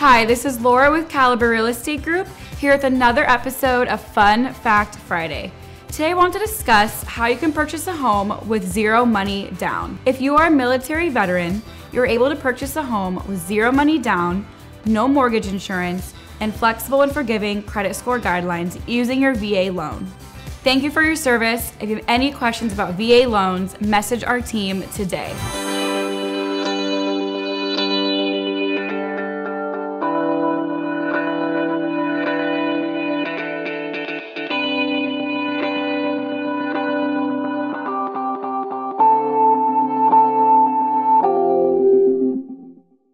Hi, this is Laura with Caliber Real Estate Group here with another episode of Fun Fact Friday. Today I want to discuss how you can purchase a home with zero money down. If you are a military veteran, you're able to purchase a home with zero money down, no mortgage insurance, and flexible and forgiving credit score guidelines using your VA loan. Thank you for your service. If you have any questions about VA loans, message our team today.